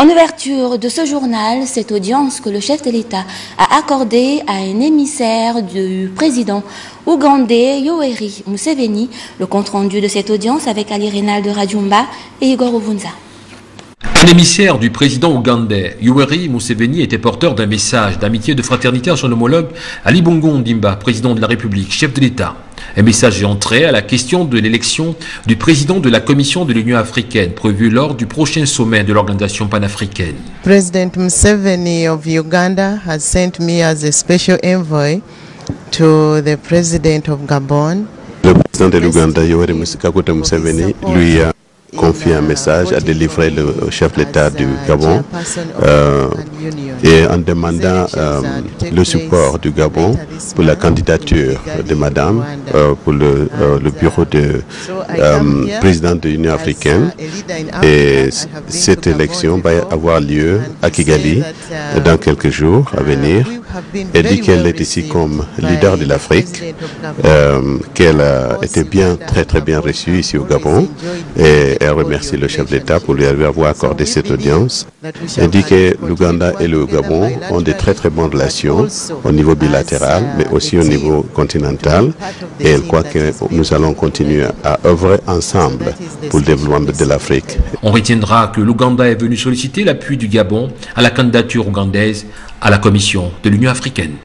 En ouverture de ce journal, cette audience que le chef de l'État a accordée à un émissaire du président ougandais Yoweri Museveni, le compte-rendu de cette audience avec Ali de Rajumba et Igor Ovunza. Un émissaire du président ougandais, Yoweri Museveni, était porteur d'un message d'amitié et de fraternité à son homologue Ali Bongo Ndimba, président de la République, chef de l'État. Un message est entré à la question de l'élection du président de la Commission de l'Union africaine, prévue lors du prochain sommet de l'organisation panafricaine. President Museveni of Uganda has sent me as a special envoy to the president of Gabon. Le président de l'Ouganda, Yoweri Museveni, lui a confié un message à délivrer le chef de l'État du Gabon euh, et en demandant euh, le support du Gabon pour la candidature de Madame euh, pour le, bureau de président de l'Union africaine. Et cette élection va avoir lieu à Kigali dans quelques jours à venir. Elle dit qu'elle est ici comme leader de l'Afrique, qu'elle a été bien, très très bien reçue ici au Gabon et elle remercie le chef d'État pour lui avoir accordé cette audience. Elle dit que l'Ouganda et le Gabon ont de très très bonnes relations au niveau bilatéral, mais aussi au niveau continental. Et elle croit que nous allons continuer à œuvrer ensemble pour le développement de l'Afrique. On retiendra que l'Ouganda est venu solliciter l'appui du Gabon à la candidature ougandaise à la Commission de l'Union africaine.